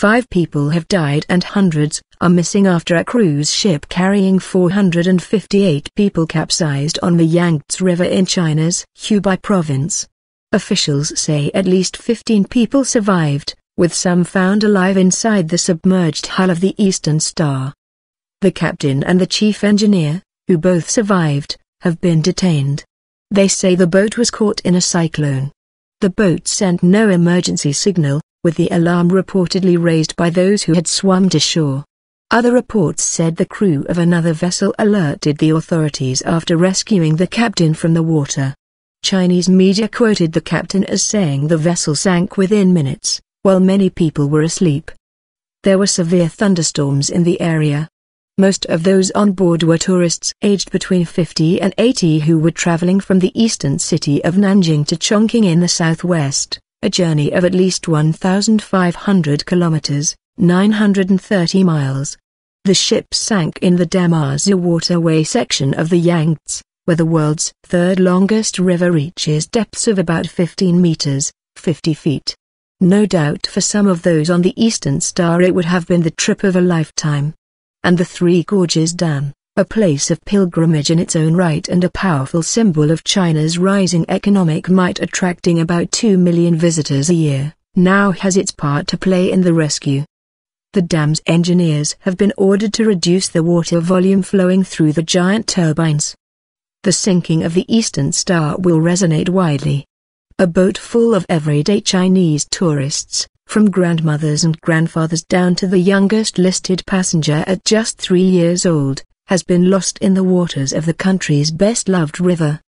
Five people have died and hundreds are missing after a cruise ship carrying 458 people capsized on the Yangtze River in China's Hubei province. Officials say at least 15 people survived, with some found alive inside the submerged hull of the Eastern Star. The captain and the chief engineer, who both survived, have been detained. They say the boat was caught in a cyclone. The boat sent no emergency signal, with the alarm reportedly raised by those who had swum to shore. Other reports said the crew of another vessel alerted the authorities after rescuing the captain from the water. Chinese media quoted the captain as saying the vessel sank within minutes, while many people were asleep. There were severe thunderstorms in the area. Most of those on board were tourists aged between 50 and 80 who were traveling from the eastern city of Nanjing to Chongqing in the southwest, a journey of at least 1,500 kilometers, 930 miles. The ship sank in the Damazhou waterway section of the Yangtze, where the world's third longest river reaches depths of about 15 meters, 50 feet. No doubt for some of those on the Eastern Star it would have been the trip of a lifetime. And the Three Gorges Dam, a place of pilgrimage in its own right and a powerful symbol of China's rising economic might attracting about 2 million visitors a year, now has its part to play in the rescue. The dam's engineers have been ordered to reduce the water volume flowing through the giant turbines. The sinking of the Eastern Star will resonate widely. A boat full of everyday Chinese tourists, from grandmothers and grandfathers down to the youngest listed passenger at just three years old, has been lost in the waters of the country's best-loved river.